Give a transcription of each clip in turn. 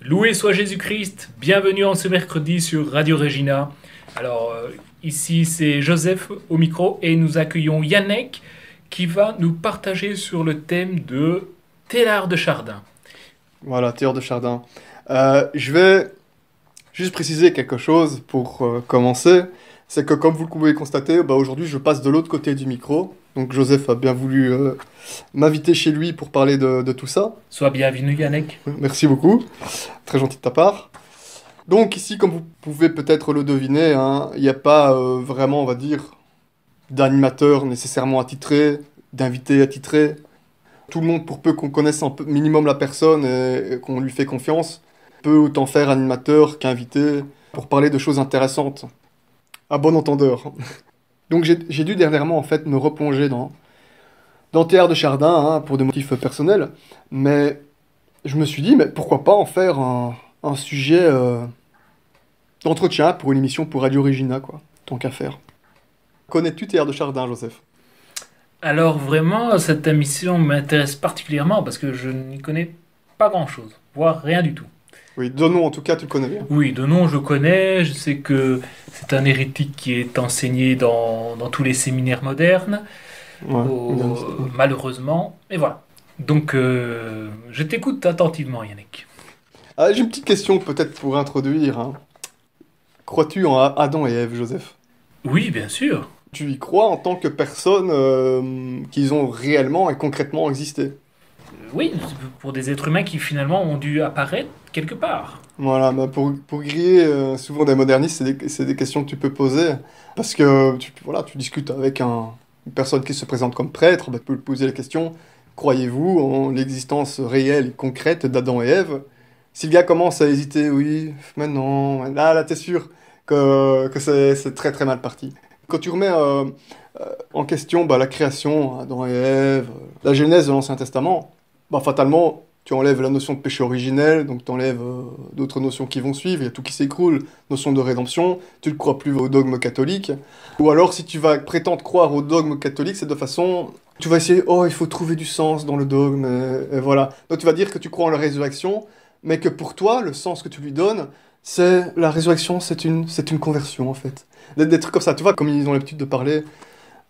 Loué soit Jésus-Christ, bienvenue en ce mercredi sur Radio Regina. Alors euh, ici c'est Joseph au micro et nous accueillons Yannick qui va nous partager sur le thème de Télard de Chardin. Voilà, Théor de Chardin. Euh, je vais juste préciser quelque chose pour euh, commencer. C'est que comme vous le pouvez constater, bah, aujourd'hui je passe de l'autre côté du micro. Donc Joseph a bien voulu euh, m'inviter chez lui pour parler de, de tout ça. Sois bienvenu Yannick. Merci beaucoup. Très gentil de ta part. Donc ici, comme vous pouvez peut-être le deviner, hein, il n'y a pas euh, vraiment, on va dire, d'animateur nécessairement attitré, d'invité attitré. Tout le monde, pour peu qu'on connaisse un peu minimum la personne et, et qu'on lui fait confiance, peut autant faire animateur qu'invité pour parler de choses intéressantes. À bon entendeur. Donc j'ai dû dernièrement en fait me replonger dans, dans Théâtre de Chardin hein, pour des motifs personnels. Mais je me suis dit, mais pourquoi pas en faire un, un sujet euh, d'entretien pour une émission pour Radio Regina, quoi, tant qu'à faire. Connais-tu Théâtre de Chardin, Joseph? Alors vraiment cette émission m'intéresse particulièrement parce que je n'y connais pas grand-chose, voire rien du tout. Oui, de nom en tout cas, tu le connais bien. Oui, de nom je connais, je sais que c'est un hérétique qui est enseigné dans, dans tous les séminaires modernes. Ouais, au- bien, malheureusement. Et voilà. Donc, euh, je t'écoute attentivement, Yannick. Ah, j'ai une petite question peut-être pour introduire. hein. Crois-tu en Adam et Ève, Joseph? Oui, bien sûr. Tu y crois en tant que personne euh, qu'ils ont réellement et concrètement existé? Oui, pour des êtres humains qui finalement ont dû apparaître quelque part. Voilà, pour, pour griller euh, souvent des modernistes, c'est des, des questions que tu peux poser. Parce que tu, voilà, tu discutes avec un- une personne qui se présente comme prêtre, bah, tu peux lui poser la question croyez-vous en l'existence réelle et concrète d'Adam et Ève? Si le gars commence à hésiter, oui, mais non, là, là, t'es sûr que, que c'est très très mal parti. Quand tu remets euh, euh, en question bah, la création, Adam et Ève, la genèse de l'Ancien Testament, bah, fatalement, tu enlèves la notion de péché originel, donc tu enlèves d'autres notions qui vont suivre, il y a tout qui s'écroule, notion de rédemption, tu ne crois plus au dogme catholique. Ou alors, si tu vas prétendre croire au dogme catholique, c'est de façon. Tu vas essayer, oh, il faut trouver du sens dans le dogme, et, et voilà. Donc tu vas dire que tu crois en la résurrection, mais que pour toi, le sens que tu lui donnes, c'est la résurrection, c'est une, c'est une conversion en fait. Des, des trucs comme ça, tu vois, comme ils ont l'habitude de parler.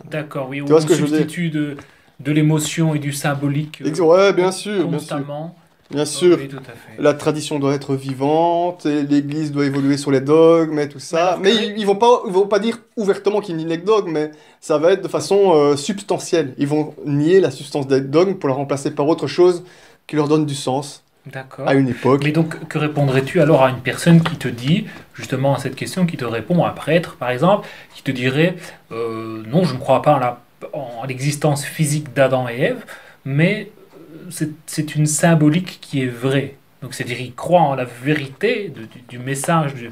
D'accord, oui. vois on ce que je veux dire? de, de l'émotion et du symbolique euh, Ouais, bien sûr, bien sûr. constamment. Bien sûr. Oui, à fait. La tradition doit être vivante, et l'Église doit évoluer sur les dogmes et tout ça. Mais ils, ils vont pas, ils vont pas dire ouvertement qu'ils nient les dogmes, mais ça va être de façon euh, substantielle. Ils vont nier la substance des dogmes pour la remplacer par autre chose qui leur donne du sens D'accord. à une époque. Mais donc, que répondrais-tu alors à une personne qui te dit, justement à cette question, qui te répond, un prêtre par exemple, qui te dirait euh, Non, je ne crois pas en la- en l'existence physique d'Adam et Ève, mais euh, c'est- une symbolique qui est vraie. Donc, c'est-à-dire, il croit en la vérité de- du, du message du-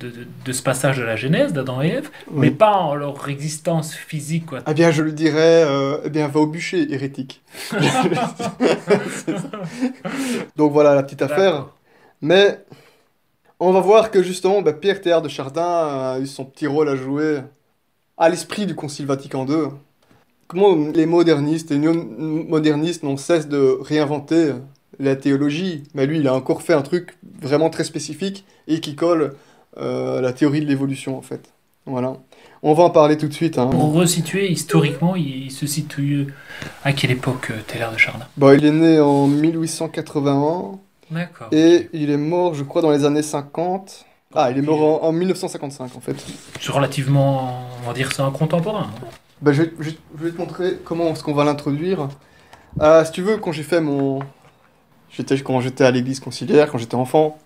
de, de- de ce passage de la Genèse d'Adam et Ève, Oui. mais pas en leur existence physique. Quoi. Eh bien, je lui dirais, euh, eh bien, va au bûcher, hérétique. Donc voilà la petite affaire. Mais on va voir que justement, bah, Pierre Théard de Chardin a eu son petit rôle à jouer à l'esprit du Concile Vatican II. Comment les modernistes et les néo-modernistes n'ont cesse de réinventer la théologie, mais lui, il a encore fait un truc vraiment très spécifique et qui colle euh, à la théorie de l'évolution, en fait. Voilà. On va en parler tout de suite. hein. Pour resituer historiquement, il, se situe à quelle époque, euh, Taylor de Chardin? Bon, il est né en 1881 D'accord. et il est mort, je crois, dans les années 50. Ah, il est mort en, en 1955 en fait. C'est relativement, on va dire, c'est un contemporain. hein. Bah, je, vais, je vais- je vais te montrer comment est-ce qu'on va l'introduire. Euh, si tu veux, quand j'ai fait mon... J'étais, quand j'étais à l'église conciliaire, quand j'étais enfant,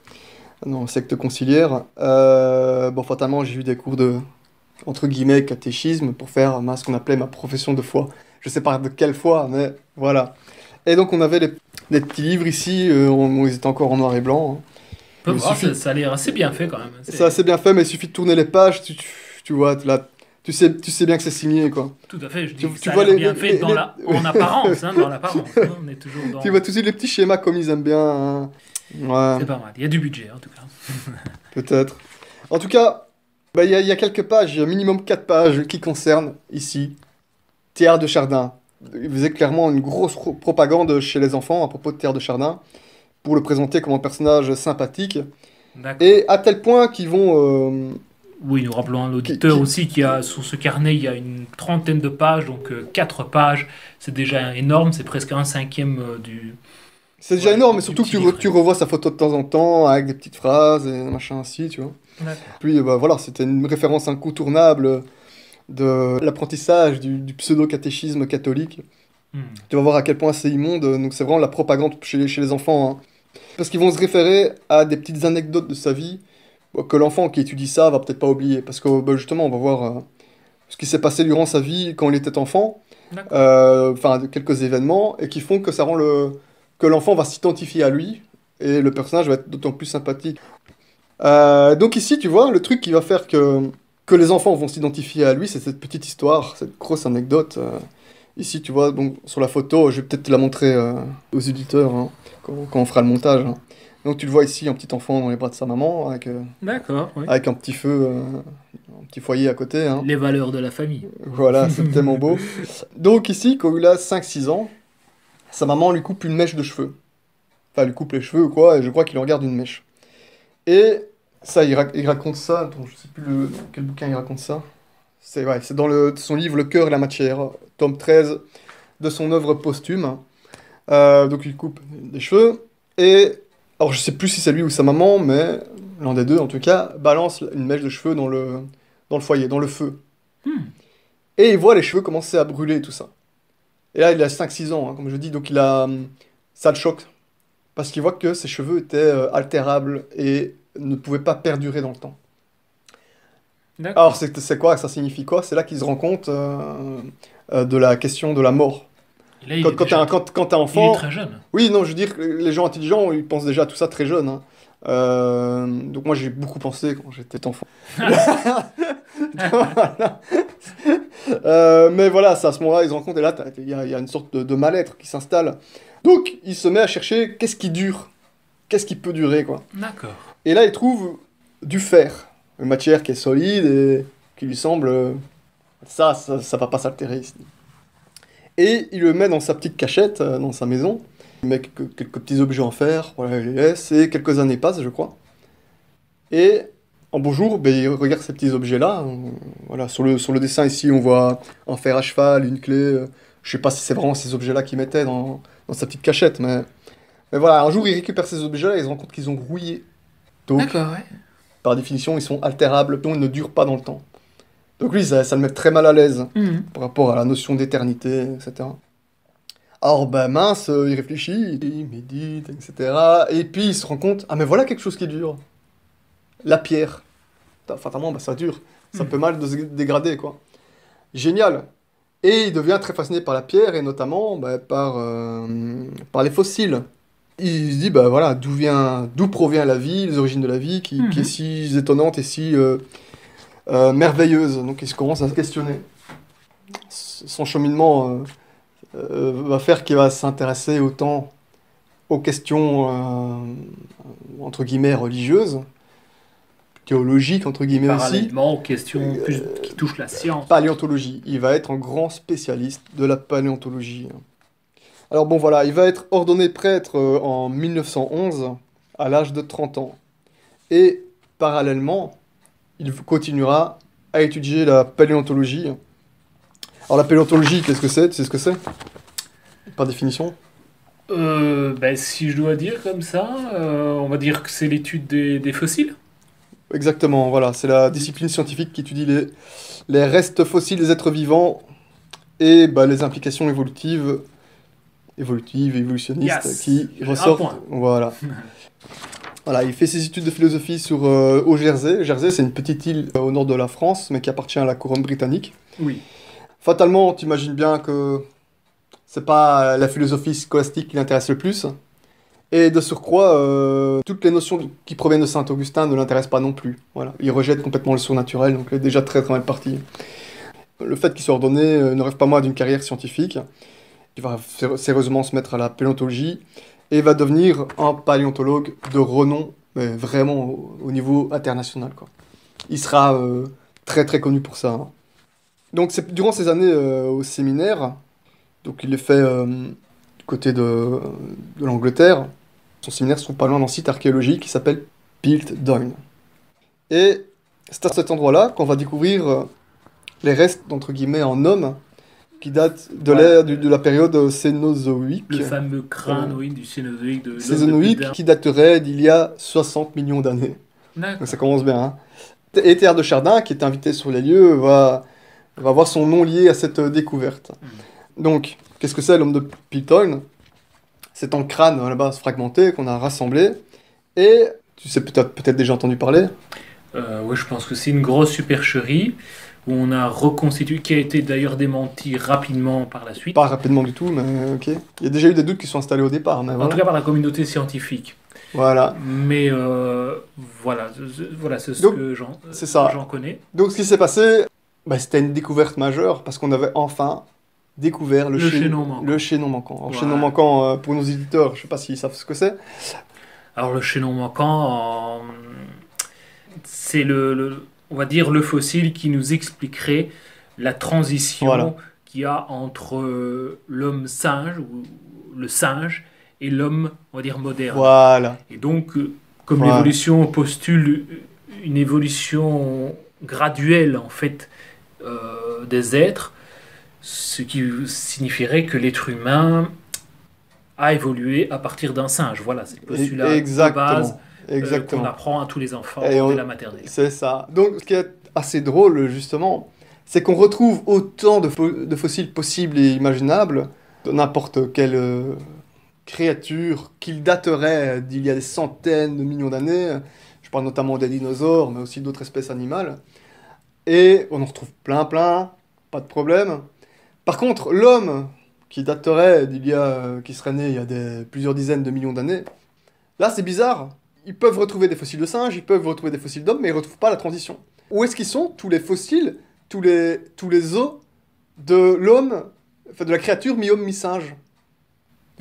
dans secte conciliaire, euh, bon, fatalement, j'ai eu des cours de, entre guillemets, catéchisme pour faire ma- ce qu'on appelait ma profession de foi. Je sais pas de quelle foi, mais voilà. Et donc, on avait les, des petits livres ici, euh, on- ils étaient encore en noir et blanc. hein. On peut Il voir, suffit- ça, ça a l'air assez bien fait quand même. C'est C'est assez bien fait, mais il suffit de tourner les pages, tu, tu, tu vois, là, tu sais, tu sais bien que c'est signé, quoi. Tout à fait, je dis Tu- que tu ça a vois les- bien les- fait les- dans la, en apparence, hein, dans l'apparence. hein, on est toujours dans... Tu vois suite les petits schémas comme ils aiment bien. hein. Ouais, C'est pas mal, il y a du budget en tout cas. peut-être. En tout cas, bah, il y, a- il y a quelques pages, y minimum 4 pages qui concernent ici Théâtre de Chardin. Il faisait clairement une grosse pro- propagande chez les enfants à propos de Théâtre de Chardin. pour le présenter comme un personnage sympathique. Et à tel point qu'ils vont... euh, Oui, nous rappelons à l'auditeur Qui- aussi qu'il y a sur ce carnet, il y a une trentaine de pages, donc euh, quatre pages, c'est déjà énorme, c'est presque un cinquième euh, du. C'est déjà Ouais, énorme, mais surtout que tu, re- tu revois sa photo de temps en temps avec des petites phrases et machin ainsi, tu vois. Puis euh, bah, voilà, c'était une référence incontournable de l'apprentissage du, du pseudo-catéchisme catholique. Hmm. Tu vas voir à quel point c'est immonde, donc c'est vraiment la propagande chez les, chez les enfants. hein. Parce qu'ils vont se référer à des petites anecdotes de sa vie que l'enfant qui étudie ça va peut-être pas oublier. Parce que bah, justement, on va voir euh, ce qui s'est passé durant sa vie quand il était enfant, euh, enfin quelques événements, et qui font que ça rend le que l'enfant va s'identifier à lui, et le personnage va être d'autant plus sympathique. Euh, donc ici, tu vois, le truc qui va faire que, que les enfants vont s'identifier à lui, c'est cette petite histoire, cette grosse anecdote. euh. Ici, tu vois, donc, sur la photo, je vais peut-être te la montrer euh, aux éditeurs hein, quand, quand on fera le montage. hein. Donc tu le vois ici, un petit enfant dans les bras de sa maman, avec, euh, D'accord, oui. avec un petit feu, euh, un petit foyer à côté. hein. Les valeurs de la famille. Voilà, c'est tellement beau. Donc ici, quand il a 5-6 ans, sa maman lui coupe une mèche de cheveux. Enfin, elle lui coupe les cheveux ou quoi, et je crois qu'il en garde une mèche. Et ça, il, rac- il raconte ça, attends, je sais plus le, quel bouquin il raconte ça. C'est ouais, c'est dans le, son livre Le cœur et la matière, tome 13 de son œuvre posthume. Euh, donc il coupe des cheveux, et alors je sais plus si c'est lui ou sa maman, mais l'un des deux en tout cas, balance une mèche de cheveux dans le, dans le foyer, dans le feu. Hmm. Et il voit les cheveux commencer à brûler et tout ça. Et là, il a 5-6 ans, hein, comme je dis, donc il a. hum, Ça le choque. Parce qu'il voit que ses cheveux étaient euh, altérables et ne pouvaient pas perdurer dans le temps. Alors, c'est c'est quoi? Ça signifie quoi? C'est là qu'il se rend compte euh, euh, de la question de la mort. Et là, il Quand, quand t'es déjà- un, quand, quand t'es il est enfant. très jeune. Oui, non, je veux dire, les gens intelligents, ils pensent déjà à tout ça très jeune. hein. Euh, donc moi, j'ai beaucoup pensé quand j'étais enfant. Voilà. Euh, mais voilà, c'est à ce moment-là, ils se rendent compte, et là, il y, a il y a une sorte de, de mal-être qui s'installe. Donc, il se met à chercher qu'est-ce qui dure, qu'est-ce qui peut durer, quoi. D'accord. Et là, il trouve du fer, une matière qui est solide et qui lui semble... euh, Ça, ça, ça va pas s'altérer ici. Et il le met dans sa petite cachette, euh, dans sa maison. Il met quelques, quelques petits objets en fer, voilà, il les laisse, et quelques années passent, je crois. Et en beau jour, ben, il regarde ces petits objets-là. euh, Voilà, sur le, sur le dessin ici, on voit un fer à cheval, une clé. euh, Je sais pas si c'est vraiment ces objets-là qu'il mettait dans, dans sa petite cachette, mais... Mais voilà, un jour, il récupère ces objets-là et il se rend compte qu'ils ont rouillé. Donc, ouais. par définition, ils sont altérables, donc ils ne durent pas dans le temps. Donc lui, ça, ça le met très mal à l'aise Mhm. par rapport à la notion d'éternité, etc. Alors, ben mince, euh, il réfléchit, il médite, etc. Et puis il se rend compte, ah mais voilà quelque chose qui dure. La pierre. Fatalement, ben, ça dure. Ça Mhm. peut mal de se dégrader, quoi. Génial. Et il devient très fasciné par la pierre, et notamment ben, par, euh, par les fossiles. Il se dit, bah voilà, d'où vient, d'où provient la vie, les origines de la vie, qui, qui est Mhm. si étonnante et si euh, euh, merveilleuse. Donc il se commence à se questionner. Son cheminement euh, euh, va faire qu'il va s'intéresser autant aux questions entre guillemets religieuses, théologiques entre guillemets aussi, Parallèlement aux questions plus qui touchent la science. paléontologie. Il va être un grand spécialiste de la paléontologie. Alors bon voilà, il va être ordonné prêtre en 1911 à l'âge de 30 ans. Et parallèlement, il continuera à étudier la paléontologie. Alors la paléontologie, qu'est-ce que c'est? Tu sais ce que c'est? Par définition? Euh, ben, si je dois dire comme ça, euh, on va dire que c'est l'étude des, des fossiles. Exactement, voilà, c'est la discipline scientifique qui étudie les, les restes fossiles des êtres vivants et bah, les implications évolutives, évolutives, évolutionnistes Yes, qui ressortent. Voilà. voilà, il fait ses études de philosophie sur, euh, au Jersey. Jersey, c'est une petite île euh, au nord de la France, mais qui appartient à la couronne britannique. Oui. Fatalement, tu imagines bien que c'est pas la philosophie scolastique qui l'intéresse le plus. Et de surcroît, euh, toutes les notions qui proviennent de Saint-Augustin ne l'intéressent pas non plus. Voilà. Il rejette complètement le surnaturel, donc il est déjà très très mal parti. Le fait qu'il soit ordonné ne rêve pas moins d'une carrière scientifique. Il va sé- sérieusement se mettre à la paléontologie et va devenir un paléontologue de renom, mais vraiment au, au niveau international. Il sera euh, très très connu pour ça. hein. Donc c'est durant ces années euh, au séminaire, donc il les fait euh, du côté de, l'Angleterre, Son séminaire se trouve pas loin d'un site archéologique qui s'appelle Piltdown. Et c'est à cet endroit-là qu'on va découvrir les restes, entre guillemets, en homme, qui datent de Ouais. l'ère du- de la période cénozoïque. Le fameux crâne, oui, du Cénozoïque de de Cénozoïque qui daterait d'il y a 60 millions d'années. Donc ça commence bien. Hein. Et Théard de Chardin, qui est invité sur les lieux, va, va avoir son nom lié à cette euh, découverte. Donc, qu'est-ce que c'est l'homme de Pilton C'est un crâne à la base fragmenté qu'on a rassemblé. Et tu sais peut-être peut-être déjà entendu parler? Euh, oui, je pense que c'est une grosse supercherie où on a reconstitué, qui a été d'ailleurs démenti rapidement par la suite. Pas rapidement du tout, mais ok. Il y a déjà eu des doutes qui sont installés au départ. Mais En voilà. tout cas par la communauté scientifique. Voilà. Mais euh, voilà, voilà c'est ce Donc, que j'en c'est ça. j'en connais. Donc ce qui s'est passé, bah, c'était une découverte majeure parce qu'on avait enfin découvert le, Le chaînon- manquant. Le chaînon manquant. Alors, Voilà. chaînon manquant, euh, pour nos éditeurs, je sais pas s'ils savent ce que c'est. Alors le chaînon manquant, euh, c'est le, le- on va dire le fossile qui nous expliquerait la transition Voilà. qu'il y a entre euh, l'homme singe ou le singe et l'homme, on va dire moderne. Voilà. Et donc, euh, comme Voilà. l'évolution postule une évolution graduelle en fait euh, des êtres, ce qui signifierait que l'être humain a évolué à partir d'un singe. Voilà, c'est le postulat de Exactement. euh, qu'on apprend à tous les enfants Et on- dès la maternelle. C'est ça. Donc, ce qui est assez drôle, justement, c'est qu'on retrouve autant de, fo- de fossiles possibles et imaginables de n'importe quelle euh, créature qu'il daterait d'il y a des centaines de millions d'années. Je parle notamment des dinosaures, mais aussi d'autres espèces animales. Et on en retrouve plein, plein, pas de problème. Par contre, l'homme qui daterait d'il y a, euh, qui serait né il y a des, plusieurs dizaines de millions d'années, là c'est bizarre. Ils peuvent retrouver des fossiles de singes, ils peuvent retrouver des fossiles d'hommes, mais ils ne retrouvent pas la transition. Où est-ce qu'ils sont tous les fossiles, tous les, tous les os de l'homme, enfin de la créature mi-homme, mi-singe?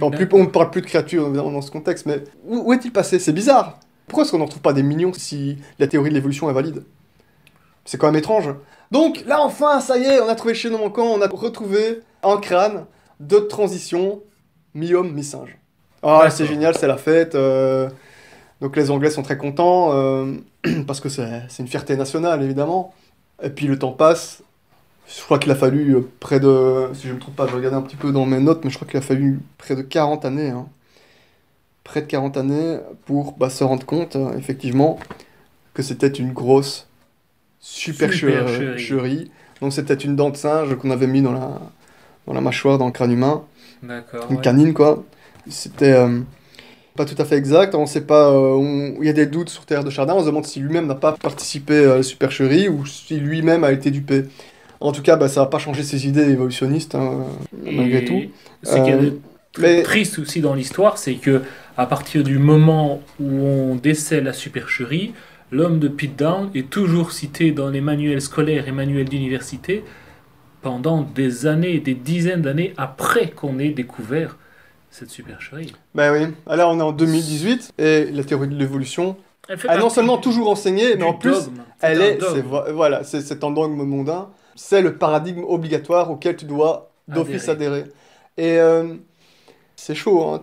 Enfin, plus. On ne parle plus de créature dans ce contexte, mais où, où est-il passé? C'est bizarre. Pourquoi est-ce qu'on n'en trouve pas des millions si la théorie de l'évolution est valide? C'est quand même étrange. Donc là, enfin, ça y est, on a trouvé le chaînon manquant, on a retrouvé un crâne de transition mi-homme, mi-singe. Ah, c'est génial, c'est la fête. euh, Donc les Anglais sont très contents, euh, parce que c'est une fierté nationale, évidemment. Et puis le temps passe. Je crois qu'il a fallu euh, près de... Si je ne me trompe pas, je regardais un petit peu dans mes notes, mais je crois qu'il a fallu près de 40 années. hein. Près de 40 années pour bah, se rendre compte, euh, effectivement, que c'était une grosse supercherie. Supercherie. Donc c'était une dent de singe qu'on avait mis dans la, dans la mâchoire, dans le crâne humain D'accord. une ouais. canine quoi. C'était euh, pas tout à fait exact, on sait pas, euh, il y a des doutes sur Terre de Chardin, on se demande si lui-même n'a pas participé à la supercherie ou si lui-même a été dupé. En tout cas, bah, ça n'a pas changé ses idées évolutionnistes, hein, malgré tout. Ce qui est Euh, mais- triste aussi dans l'histoire, c'est que à partir du moment où on décèle la supercherie, l'homme de Pitdown est toujours cité dans les manuels scolaires et manuels d'université pendant des années, des dizaines d'années après qu'on ait découvert cette supercherie. Ben oui, Ah, là on est en 2018 et la théorie de l'évolution a non seulement toujours enseigné, mais en plus dogme. Elle un est, vo- voilà, c'est c'est un dogme mondain, c'est le paradigme obligatoire auquel tu dois d'office adhérer. Et euh, c'est chaud, hein,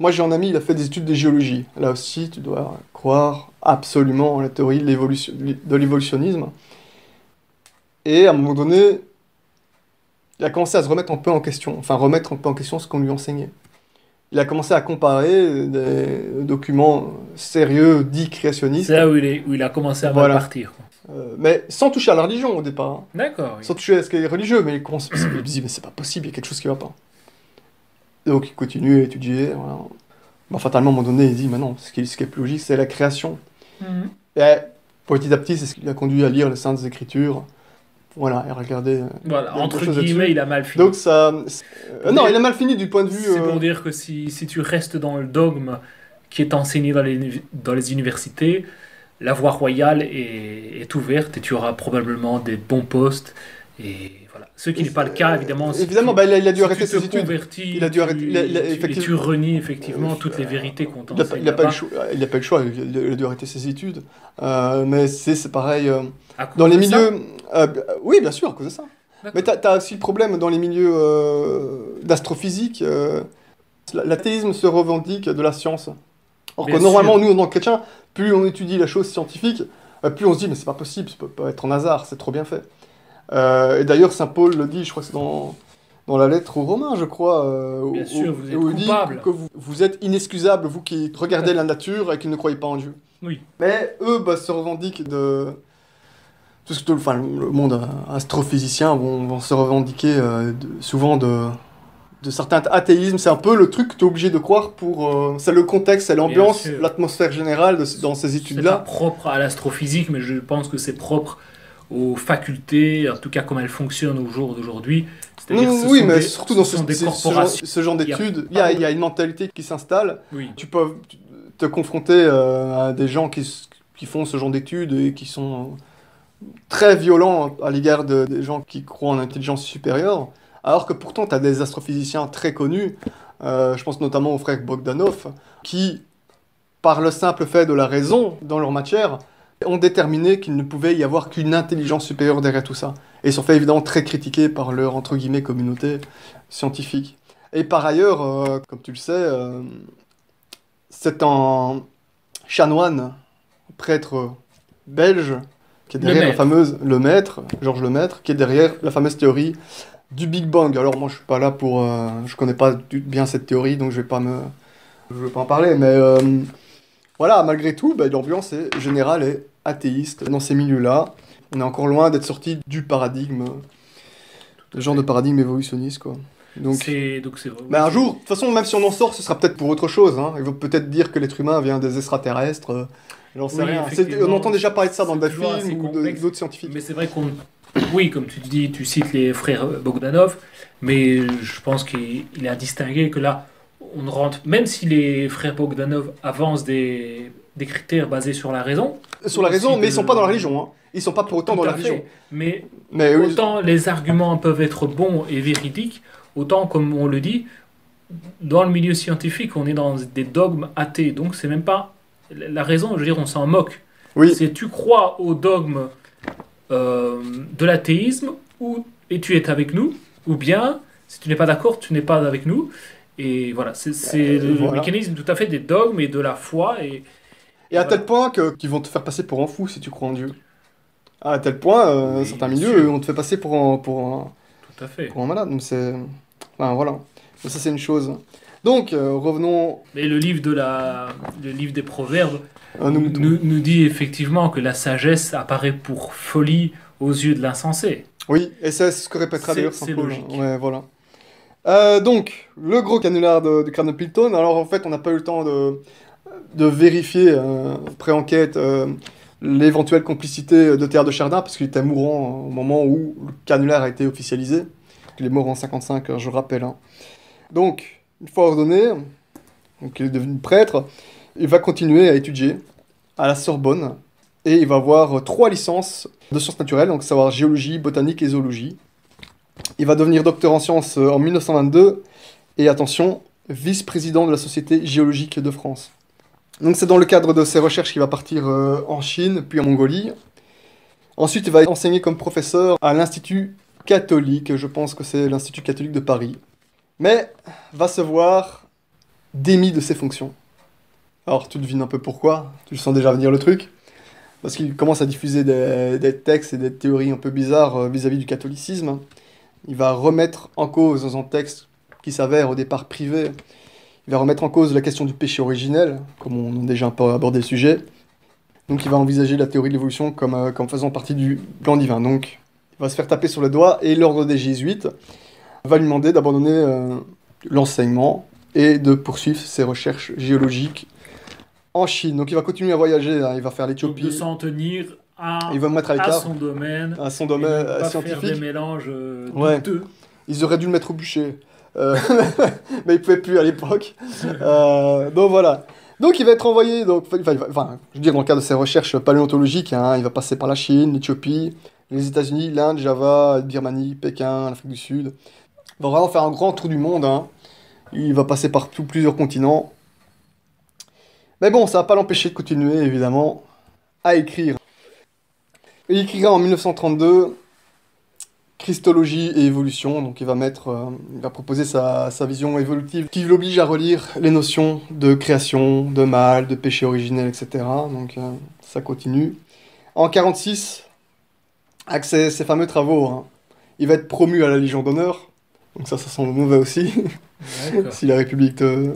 Moi j'ai un ami, il a fait des études de géologie. Là aussi, tu dois croire absolument à la théorie de l'évolutionnisme. Et à un moment donné, il a commencé à se remettre un peu en question, enfin remettre un peu en question ce qu'on lui enseignait. Il a commencé à comparer des documents sérieux dits créationnistes C'est là où il, est- où il a commencé à Voilà. partir. euh, mais sans toucher à la religion au départ. hein. D'accord. oui. Sans toucher à ce qui est religieux, mais il se dit, mais c'est pas possible, il y a quelque chose qui va pas. Donc il continue à étudier. Voilà. Bah, fatalement, à un moment donné, il dit, mais non, ce qui, ce qui est plus logique, c'est la création. Mhm. Et petit à petit, c'est ce qui l'a conduit à lire les Saintes Écritures. Voilà, et à regarder. euh, Voilà, entre guillemets, il a mal fini. Donc ça. euh, non, il a mal fini du point de vue. C'est euh, pour dire que si, si tu restes dans le dogme qui est enseigné dans les, dans les universités, la voie royale est, est ouverte et tu auras probablement des bons postes. Et. Ce qui n'est pas le cas, évidemment. si Évidemment, tu- bah, il, a, dû si arrêter tu te ses études. Il a dû tu- arrêter- il a- il a- tu- et tu renies effectivement Euh, toutes les vérités qu'on Il n'a t'enseigne. pas, il a pas eu le là-bas. choix, il a pas le choix, il a, dû arrêter ses études. Euh, mais c'est pareil. euh, À cause dans les de milieux. euh, oui, bien sûr, à cause de ça. Mais t'as as aussi le problème dans les milieux euh, d'astrophysique. euh, L'athéisme se revendique de la science. Or que normalement, sûr. nous, en tant que chrétiens, plus on étudie la chose scientifique, euh, plus on se dit, mais c'est pas possible, ça peut pas être un hasard, c'est trop bien fait. Euh, et d'ailleurs, Saint Paul le dit, je crois que c'est dans, dans la lettre aux Romains, je crois. euh, Bien où- sûr, vous êtes où il dit que vous, vous êtes inexcusable, vous qui regardez la nature et qui ne croyez pas en Dieu. Oui. Mais eux bah, se revendiquent de. Tout ce que, enfin, le monde astrophysicien vont, vont se revendiquer euh, de- souvent de, de certains athéismes. C'est un peu le truc que tu es obligé de croire pour. euh, c'est le contexte, c'est l'ambiance, l'atmosphère générale de- dans ces C'est études-là. propre à l'astrophysique, mais je pense que c'est propre aux facultés, en tout cas comme elles fonctionnent au jour d'aujourd'hui. C'est-à-dire Non, ce oui, mais des- surtout dans ce genre, d'études, il y y a une mentalité qui s'installe. Oui. Tu peux te confronter euh, à des gens qui, qui font ce genre d'études et qui sont euh, très violents à l'égard de- des gens qui croient en intelligence supérieure, alors que pourtant tu as des astrophysiciens très connus, euh, je pense notamment au frère Bogdanov, qui, par le simple fait de la raison dans leur matière, ont déterminé qu'il ne pouvait y avoir qu'une intelligence supérieure derrière tout ça. Et ils sont fait évidemment très critiqués par leur, entre guillemets, communauté scientifique. Et par ailleurs, euh, comme tu le sais, euh, c'est un chanoine, prêtre belge, qui est Le derrière la maître. fameuse, le maître, Georges Lemaître, qui est derrière la fameuse théorie du Big Bang. Alors moi, je suis pas là pour, euh, je connais pas du- bien cette théorie, donc je vais pas me, je vais pas en parler, mais euh, voilà, malgré tout, bah, l'ambiance est générale et athéiste dans ces milieux-là. On est encore loin d'être sorti du paradigme, le genre de paradigme évolutionniste, quoi. Donc, C'est donc c'est. mais un jour, de toute façon, même si on en sort, ce sera peut-être pour autre chose. Hein. Ils vont peut-être dire que l'être humain vient des extraterrestres. euh, J'en sais Oui, rien. C'est- effectivement, On entend déjà parler de ça dans des films ou de- d'autres scientifiques. Mais c'est vrai qu'on. Oui, comme tu dis, tu cites les frères Bogdanov, mais je pense qu'il il est à distinguer que là, on rentre. Même si les frères Bogdanov avancent des, des critères basés sur la raison. Sur la raison, mais ils de- sont pas dans la religion. Hein. Ils sont pas pour autant dans la fait, religion. Mais Mais oui, autant les arguments peuvent être bons et véridiques, autant, comme on le dit, dans le milieu scientifique, on est dans des dogmes athées. Donc, c'est même pas la raison, je veux dire, on s'en moque. oui. C'est tu crois au dogme euh, de l'athéisme ou, et tu es avec nous, ou bien, si tu n'es pas d'accord, tu n'es pas avec nous. Et voilà, c'est c'est Euh, le voilà. mécanisme tout à fait des dogmes et de la foi. Et, Et à voilà. tel point qu'ils vont te faire passer pour un fou si tu crois en Dieu. À tel point, euh, Oui, certains milieux, sûr. on te fait passer pour un, pour un, tout à fait. pour un malade. Donc c'est. Enfin voilà. Donc ça, c'est une chose. Donc, euh, revenons Mais le livre, de la, le livre des Proverbes nous, nous dit effectivement que la sagesse apparaît pour folie aux yeux de l'insensé. Oui, et c'est ce que répétera d'ailleurs Saint Paul. Ouais, voilà. Euh, donc, le gros canular de- du crâne de Pilton. Alors, en fait, on n'a pas eu le temps de, de vérifier, euh, pré-enquête, euh, l'éventuelle complicité de Théa de Chardin, parce qu'il était mourant au moment où le canular a été officialisé. Il est mort en 55, je rappelle. hein. Donc, une fois ordonné, donc il est devenu prêtre, il va continuer à étudier à la Sorbonne, et il va avoir trois licences de sciences naturelles, donc savoir géologie, botanique et zoologie. Il va devenir docteur en sciences euh, en 1922 et attention, vice-président de la Société géologique de France. Donc c'est dans le cadre de ses recherches qu'il va partir euh, en Chine, puis en Mongolie. Ensuite, il va enseigner comme professeur à l'Institut catholique, je pense que c'est l'Institut catholique de Paris. Mais va se voir démis de ses fonctions. Alors tu devines un peu pourquoi, tu sens déjà venir le truc parce qu'il commence à diffuser des, textes et des théories un peu bizarres euh, vis-à-vis du catholicisme. Il va remettre en cause dans un texte qui s'avère au départ privé, il va remettre en cause la question du péché originel, comme on a déjà un peu abordé le sujet. Donc il va envisager la théorie de l'évolution comme, euh, comme faisant partie du plan divin. Donc il va se faire taper sur le doigt et l'ordre des jésuites va lui demander d'abandonner euh, l'enseignement et de poursuivre ses recherches géologiques en Chine. Donc il va continuer à voyager, hein. il va faire de l'Éthiopie, s'en tenir à, il va me mettre à à son domaine. à son et domaine ne euh, pas faire des mélanges Ouais. douteux. Ils auraient dû le mettre au bûcher. Euh, mais ils pouvaient plus à l'époque. Euh, donc voilà. Donc il va être envoyé, donc, enfin, il je veux dire, dans le cadre de ses recherches paléontologiques, hein, il va passer par la Chine, l'Éthiopie, les États-Unis, l'Inde, Java, Birmanie, Pékin, l'Afrique du Sud. Il va vraiment faire un grand tour du monde. hein. Il va passer par plusieurs continents. Mais bon, ça va pas l'empêcher de continuer, évidemment, à écrire. Il écrira en 1932 Christologie et évolution. Donc il va mettre, euh, il va proposer sa, sa vision évolutive qui l'oblige à relire les notions de création, de mal, de péché originel, etc. Donc euh, ça continue. En 46, avec ses, ses fameux travaux, hein, il va être promu à la Légion d'honneur. Donc ça, ça sent mauvais aussi, si la République te,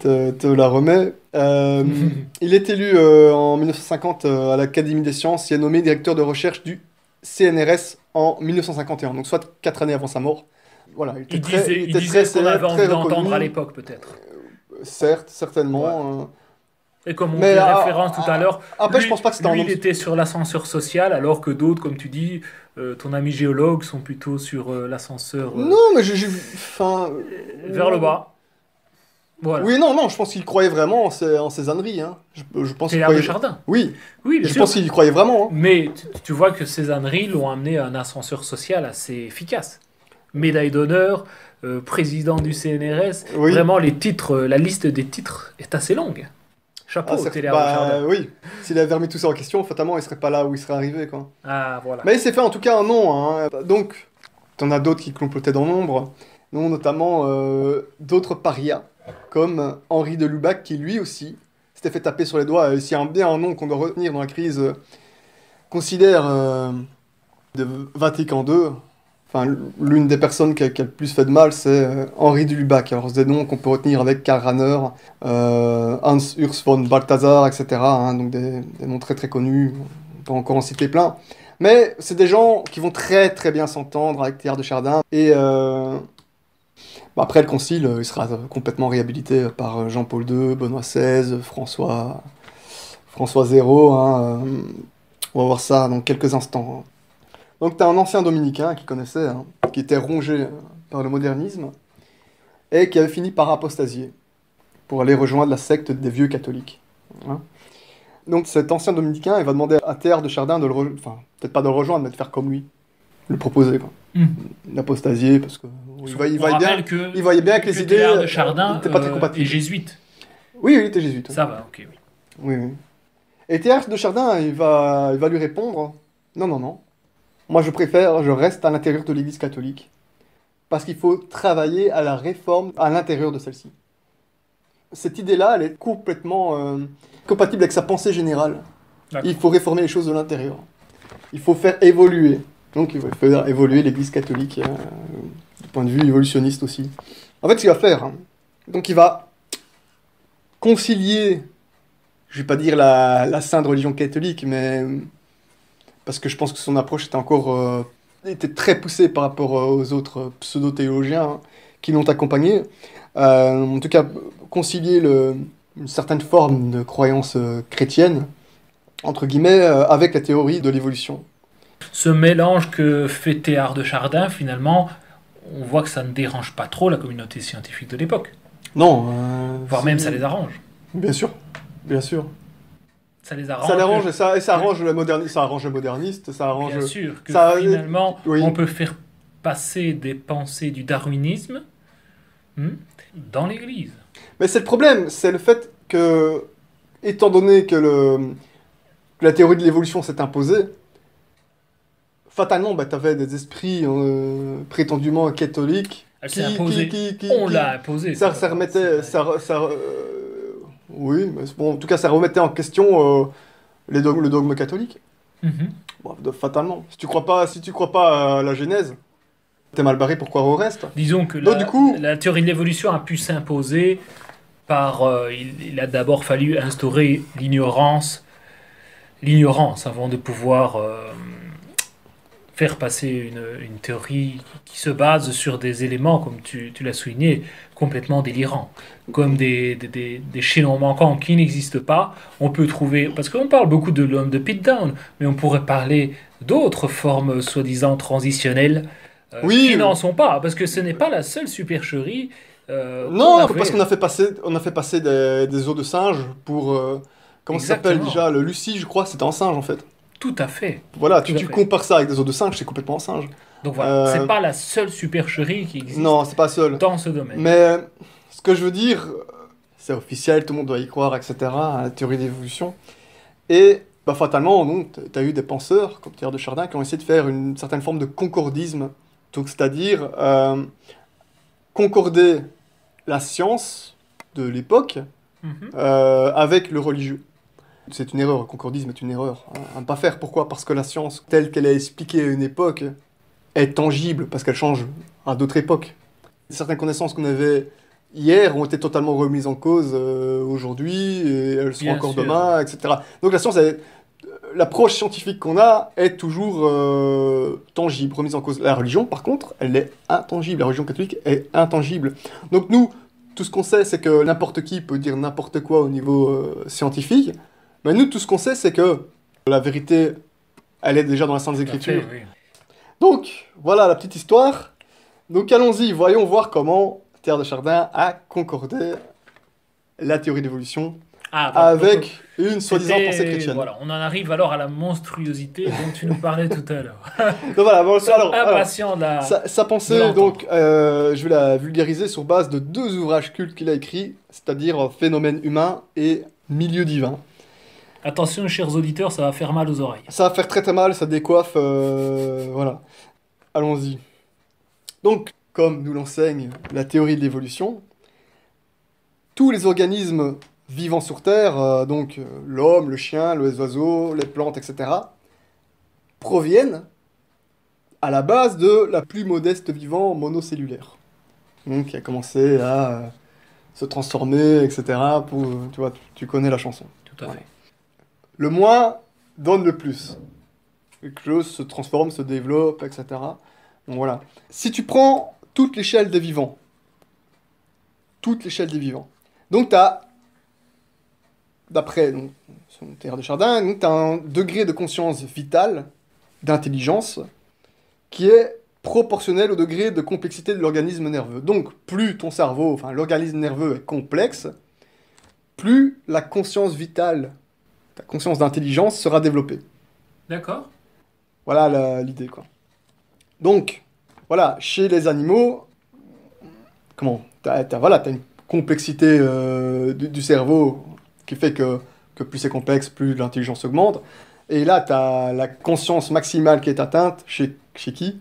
te, te la remet. Euh, il est élu euh, en 1950 euh, à l'Académie des sciences et est nommé directeur de recherche du CNRS en 1951, donc soit quatre années avant sa mort. Voilà, il était Il très, disait, il était très ce qu'on avait célèbre, envie très d'entendre à l'époque, peut-être. Certes, certainement. euh. Et comme on ah, référence tout à l'heure, Après, lui- je pense pas que c'était lui, il était sur l'ascenseur social, alors que d'autres, comme tu dis, euh, ton ami géologue, sont plutôt sur euh, l'ascenseur euh, Non, mais j'ai... j'ai- Enfin... vers le bas. Voilà. Oui, non, non, je pense qu'il croyait vraiment en ses, en ses âneries. Hein. Je, je pense croyait... Chardin. Oui, Oui, je sûr. pense qu'il y croyait vraiment. hein. Mais tu, tu vois que ces âneries l'ont amené à un ascenseur social assez efficace. Médaille d'honneur, euh, président du CNRS. Oui. Vraiment, les titres, euh, la liste des titres est assez longue. Chapeau, Ah, de bah, oui, s'il avait remis tout ça en question, fatalement, il serait pas là où il serait arrivé, quoi. Ah, voilà. Mais il s'est fait en tout cas un nom. Hein. Donc, t'en as d'autres qui complotaient dans l'ombre, non, notamment euh, d'autres parias, comme Henri de Lubac, qui lui aussi s'était fait taper sur les doigts. Et S'il y bien un nom qu'on doit retenir dans la crise, euh, considère euh, de Vatican II, enfin, l'une des personnes qui a, le plus fait de mal, c'est euh, Henri de Lubac. Alors, c'est des noms qu'on peut retenir avec Karl Rahner, euh, Hans Urs von Balthasar, etc. hein, donc des, des noms très très connus. On peut encore en citer plein. Mais c'est des gens qui vont très très bien s'entendre avec Théard de Chardin. Et bah, après le concile, euh, il sera euh, complètement réhabilité par euh, Jean-Paul II, Benoît XVI, François, François Zéro. hein, on va voir ça dans quelques instants. hein. Donc tu as un ancien dominicain qui connaissait, hein, qui était rongé par le modernisme, et qui avait fini par apostasier pour aller rejoindre la secte des vieux catholiques. hein. Donc cet ancien dominicain, il va demander à Théard de Chardin de le rejoindre, enfin peut-être pas de le rejoindre, mais de faire comme lui, le proposer, quoi. Mhm. D'apostasier, parce que il, voyait- il voyait bien, que, il voyait bien que les idées, de euh, Chardin n'étaient pas très euh, jésuite. Oui, oui, il était jésuite. Ça va, ok. oui. Oui, oui. Et Théard de Chardin, il va, il va lui répondre Non, non, non. Moi, je préfère, je reste à l'intérieur de l'Église catholique. Parce qu'il faut travailler à la réforme à l'intérieur de celle-ci. Cette idée-là, elle est complètement euh, compatible avec sa pensée générale. Il faut réformer les choses de l'intérieur. Il faut faire évoluer. Donc, il faut faire évoluer l'Église catholique, euh, du point de vue évolutionniste aussi. En fait, ce qu'il va faire, hein, donc il va concilier je vais pas dire la, la sainte religion catholique, mais parce que je pense que son approche était encore euh, était très poussée par rapport euh, aux autres pseudo-théologiens hein, qui l'ont accompagné. En tout cas, concilier une certaine forme de croyance chrétienne entre guillemets avec la théorie de l'évolution. Ce mélange que fait Théard de Chardin, finalement, on voit que ça ne dérange pas trop la communauté scientifique de l'époque. Non, euh, Voire même ça les arrange. Bien sûr, bien sûr. Ça les arrange. Ça l'arrange que- et ça, et ça arrange le moderni- ça arrange le moderniste, ça arrange. Bien sûr, que ça- finalement, oui. on peut faire passer des pensées du darwinisme hmm, dans l'Église. Mais c'est le problème, c'est le fait que, étant donné que, le, que la théorie de l'évolution s'est imposée, fatalement, bah, tu avais des esprits euh, prétendument catholiques. Elle qui- imposée. qui- qui- on l'a imposée. Ça, remettait. Ça, ça, euh, oui, mais bon, en tout cas, ça remettait en question euh, les dogmes, le dogme catholique. Mhm. Bon, de- fatalement. Si tu crois pas, si tu crois pas à la Genèse, t'es mal barré pour croire au reste? Disons que Donc, la, du coup- la théorie de l'évolution a pu s'imposer par. il, il a d'abord fallu instaurer l'ignorance, l'ignorance avant de pouvoir euh, faire passer une, une théorie qui se base sur des éléments, comme tu, tu l'as souligné, complètement délirants, comme des, des, des, des chaînons manquants qui n'existent pas. On peut trouver, parce qu'on parle beaucoup de l'homme de Pitdown, mais on pourrait parler d'autres formes soi-disant transitionnelles euh, Oui. qui n'en sont pas, parce que ce n'est pas la seule supercherie. euh, Non, parce qu'on a fait passer, on a fait passer des, os de singe pour. euh, comment ça s'appelle déjà? Le Lucie, je crois, c'était en singe en fait. Tout à fait. Voilà, tu, Tout à tu fait. compares ça avec des os de singe, c'est complètement en singe. Donc voilà, Euh, c'est pas la seule supercherie qui existe Non, c'est pas seul. dans ce domaine. Mais ce que je veux dire, c'est officiel, tout le monde doit y croire, etc. à la théorie d'évolution. Et bah, fatalement, tu as eu des penseurs, comme Pierre de Chardin, qui ont essayé de faire une certaine forme de concordisme. Donc, c'est-à-dire euh, concorder la science de l'époque Mhm. euh, avec le religieux. C'est une erreur, le concordisme est une erreur hein, à ne pas faire. Pourquoi? Parce que la science, telle qu'elle est expliquée à une époque, est tangible, parce qu'elle change à d'autres époques. Certaines connaissances qu'on avait hier ont été totalement remises en cause euh, aujourd'hui, et elles seront Bien encore sûr. demain, etc. Donc la science, elle- l'approche scientifique qu'on a est toujours euh, tangible, remise en cause. La religion, par contre, elle est intangible. La religion catholique est intangible. Donc nous, tout ce qu'on sait, c'est que n'importe qui peut dire n'importe quoi au niveau euh, scientifique. Mais nous, tout ce qu'on sait, c'est que la vérité, elle est déjà dans la Sainte Écriture. oui. Donc, voilà la petite histoire. Donc allons-y, voyons voir comment Terre de Chardin a concordé la théorie d'évolution Ah, voilà. avec Donc, une soi-disant pensée chrétienne. Voilà, on en arrive alors à la monstruosité dont tu nous parlais tout à l'heure. Donc voilà, bon, alors, Impatient sa, sa pensée, donc, euh, je vais la vulgariser sur base de deux ouvrages cultes qu'il a écrits, c'est-à-dire Phénomène humain et Milieu divin. Attention, chers auditeurs, ça va faire mal aux oreilles. Ça va faire très très mal, ça décoiffe, euh, voilà. Allons-y. Donc, comme nous l'enseigne la théorie de l'évolution, tous les organismes vivant sur Terre, euh, donc euh, l'homme, le chien, les oiseaux, les plantes, etc., proviennent à la base de la plus modeste vivant monocellulaire. Donc, qui a commencé à se transformer, etc. Pour, tu vois, tu- tu connais la chanson. Tout à fait. Le moins donne le plus. Quelque chose se transforme, se développe, etc. Donc voilà. Si tu prends toute l'échelle des vivants, toute l'échelle des vivants, donc tu as, d'après son terre de Chardin, tu as un degré de conscience vitale, d'intelligence, qui est proportionnel au degré de complexité de l'organisme nerveux. Donc plus ton cerveau, enfin l'organisme nerveux est complexe, plus la conscience vitale ta conscience d'intelligence sera développée. D'accord. Voilà l'idée, quoi. Donc, voilà, chez les animaux, comment T'as as, voilà, une complexité euh, du, du cerveau qui fait que, que plus c'est complexe, plus l'intelligence augmente. Et là, tu as la conscience maximale qui est atteinte chez, chez qui?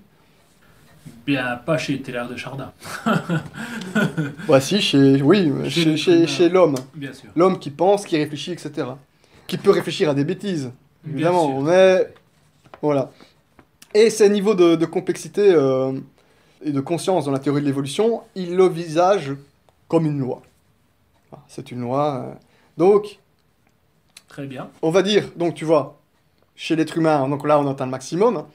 Bien, pas chez Taylor de Chardin, Voici, chez, oui, Chez chez, chez, l'homme. bien sûr. L'homme qui pense, qui réfléchit, etc. Qui peut réfléchir à des bêtises. Évidemment, mais voilà. Et ces niveaux de, de complexité euh, et de conscience dans la théorie de l'évolution, il le visage comme une loi. C'est une loi. euh. Donc, Très bien. on va dire, donc tu vois, chez l'être humain, donc là on atteint le maximum.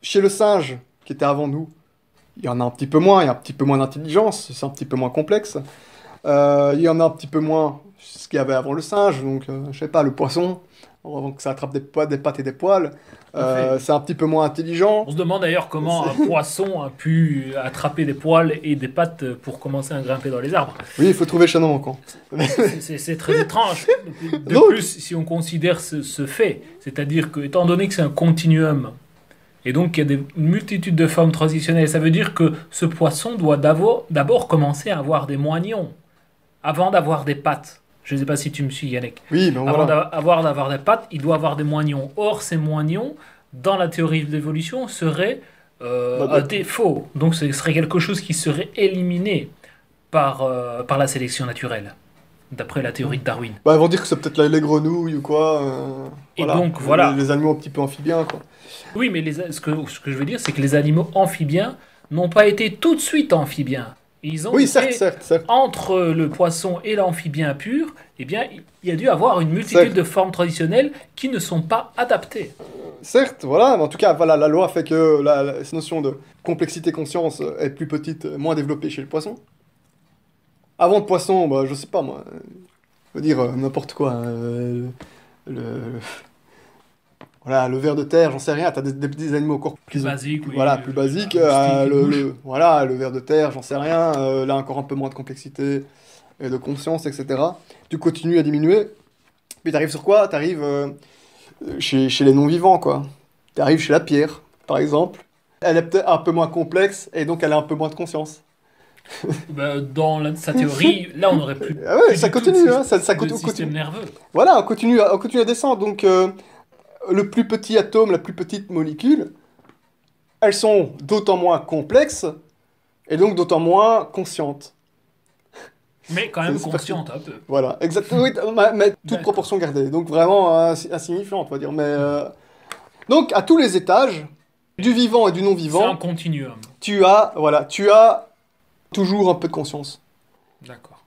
Chez le singe, qui était avant nous, il y en a un petit peu moins, il y a un petit peu moins d'intelligence, c'est un petit peu moins complexe. Euh, il y en a un petit peu moins ce qu'il y avait avant le singe, donc euh, je sais pas, le poisson, avant que ça attrape des, poils, des pattes et des poils, euh, c'est un petit peu moins intelligent. On se demande d'ailleurs comment un poisson a pu attraper des poils et des pattes pour commencer à grimper dans les arbres. Oui, il faut trouver chaînon manquant. C'est- très étrange. De Donc- plus, si on considère ce, ce fait, c'est-à-dire que, étant donné que c'est un continuum, et donc qu'il y a des, une multitude de formes transitionnelles, ça veut dire que ce poisson doit d'abord commencer à avoir des moignons, avant d'avoir des pattes. Je ne sais pas si tu me suis, Yannick. Oui, ben Avant voilà. d'avoir d'avoir des pattes, il doit avoir des moignons. Or, ces moignons, dans la théorie de l'évolution, seraient euh, Bah, un bah. défaut. Donc, ce serait quelque chose qui serait éliminé par, euh, par la sélection naturelle, d'après la théorie de Darwin. Bah, ils vont dire que c'est peut-être les, les grenouilles ou quoi. euh, Et donc, voilà. Les, les animaux un petit peu amphibiens, quoi. Oui, mais les, ce, que, ce que je veux dire, c'est que les animaux amphibiens n'ont pas été tout de suite amphibiens. Ils ont Oui, été- certes, certes, certes. entre le poisson et l'amphibien pur, eh bien, il y a dû avoir une multitude de formes traditionnelles qui ne sont pas adaptées. Certes, voilà, mais en tout cas, voilà, la loi fait que la, la- cette notion de complexité conscience est plus petite, moins développée chez le poisson. Avant le poisson, bah, je sais pas moi, je veux dire euh, n'importe quoi. euh, le, voilà, le ver de terre, j'en sais rien, t'as des, des petits animaux encore Plus plus, basique, oui. voilà, le- plus basiques. euh, le, voilà, le ver de terre, j'en sais rien. euh, là encore un peu moins de complexité et de conscience, etc. Tu continues à diminuer. Puis t'arrives sur quoi? T'arrives euh, chez, chez les non-vivants, quoi. T'arrives chez la pierre, par exemple. Elle est peut-être un peu moins complexe et donc elle a un peu moins de conscience. Ben, dans la- sa théorie, là, on aurait plus. Ah ouais, ça continue, hein, ça, continue. système nerveux. Voilà, on continue, à- on continue à descendre. Donc, euh, le plus petit atome, la plus petite molécule, elles sont d'autant moins complexes et donc d'autant moins conscientes. Mais quand même C'est- c'est consciente un peu. Voilà, exactement. Oui, mais, toute proportion gardée. Donc vraiment euh, insignifiante, on va dire. Mais euh, donc à tous les étages, du vivant et du non C'est un vivant, continuum. tu as voilà, tu as toujours un peu de conscience. D'accord.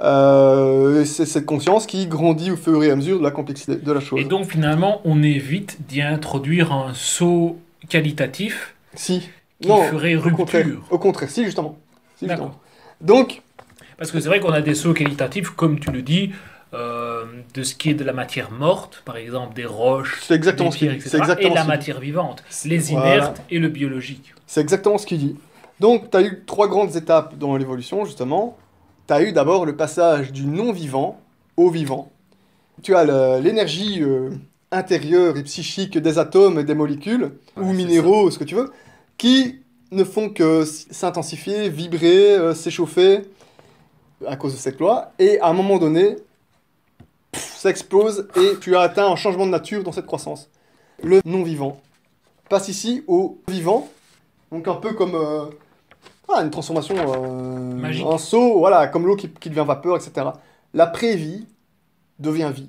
Euh, c'est cette conscience qui grandit au fur et à mesure de la complexité de la chose. Et donc finalement, on évite d'y introduire un saut qualitatif si, qui non, ferait au contraire, rupture. au contraire, si justement. Si, justement. Donc, Parce que c'est vrai qu'on a des sauts qualitatifs, comme tu le dis, euh, de ce qui est de la matière morte, par exemple des roches, c'est exactement des pierres, etc. C'est exactement et la matière vivante, les Voilà. inertes et le biologique. C'est exactement ce qu'il dit. Donc, tu as eu trois grandes étapes dans l'évolution, justement. Tu as eu d'abord le passage du non-vivant au vivant. Tu as l'énergie euh, intérieure et psychique des atomes et des molécules, Ouais, ou minéraux, ce que tu veux, qui ne font que s'intensifier, vibrer, euh, s'échauffer à cause de cette loi. Et à un moment donné, pff, ça explose et tu as atteint un changement de nature dans cette croissance. Le non-vivant passe ici au vivant, donc un peu comme euh, ah, une transformation, euh, Magique. un saut, voilà, comme l'eau qui, qui devient vapeur, etc. La pré-vie devient vie.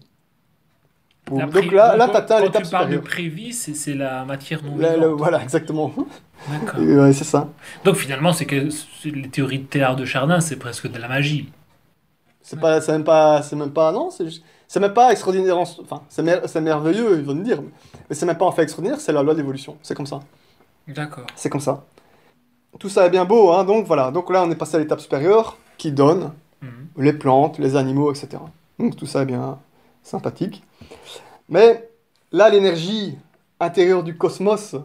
Donc là, là quand- tu atteins quand l'étape tu parles de prévis, c'est c'est la matière non vivante. voilà, exactement. D'accord. Ouais, c'est ça. Donc finalement, c'est que les théories de théâtre de Chardin, c'est presque de la magie. C'est Ouais. pas, c'est même pas, c'est même pas, non, c'est juste- c'est même pas extraordinaire. en- Enfin, c'est mer- c'est merveilleux, ils vont me dire, mais c'est même pas en fait extraordinaire. C'est la loi de l'évolution. C'est comme ça. D'accord. C'est comme ça. Tout ça est bien beau, hein. Donc voilà. Donc là, on est passé à l'étape supérieure qui donne Mhm. les plantes, les animaux, etc. Donc tout ça est bien sympathique. Mais là, l'énergie intérieure du cosmos,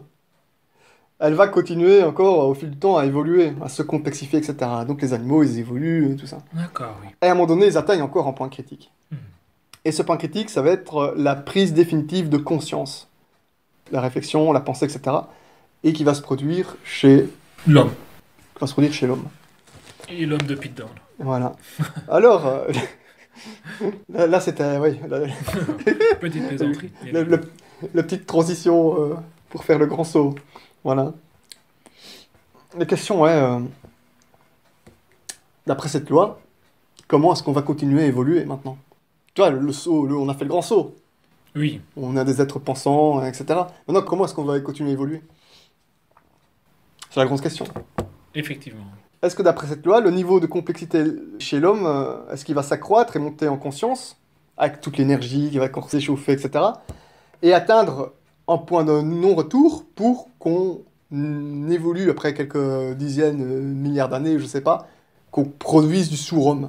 elle va continuer encore au fil du temps à évoluer, à se complexifier, etc. Donc les animaux, ils évoluent et tout ça. D'accord, oui. Et à un moment donné, ils atteignent encore un point critique. Mhm. Et ce point critique, ça va être la prise définitive de conscience. La réflexion, la pensée, etc. Et qui va se produire chez, L'homme. produire chez l'homme. Et l'homme de Pete Down. Voilà. Alors, euh, là, là, c'était, oui, Petite plaisanterie. la- la- la petite transition euh, pour faire le grand saut. Voilà. La question est, euh, d'après cette loi, comment est-ce qu'on va continuer à évoluer maintenant? Tu vois, le, le saut, le- on a fait le grand saut. Oui. On a des êtres pensants, etc. Maintenant, comment est-ce qu'on va continuer à évoluer? C'est la grande question. Effectivement. Est-ce que d'après cette loi, le niveau de complexité chez l'homme, euh, est-ce qu'il va s'accroître et monter en conscience, avec toute l'énergie qui va s'échauffer, etc. Et atteindre un point de non-retour pour qu'on évolue après quelques dizaines, euh, milliards d'années, je sais pas, qu'on produise du sous-homme.